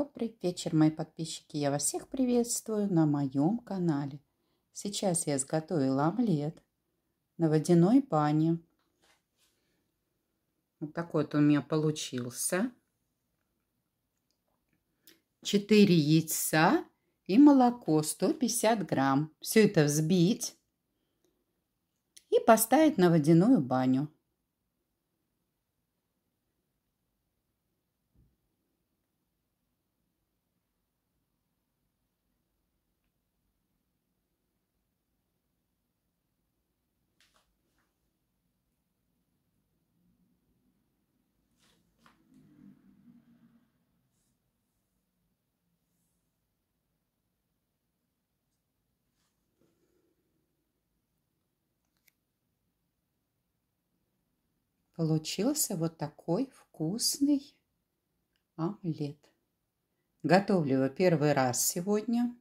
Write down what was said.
Добрый вечер, мои подписчики. Я вас всех приветствую на моем канале. Сейчас я изготовила омлет на водяной бане. Вот такой вот у меня получился. 4 яйца и молоко 150 грамм. Все это взбить и поставить на водяную баню. Получился вот такой вкусный омлет. Готовлю его первый раз сегодня.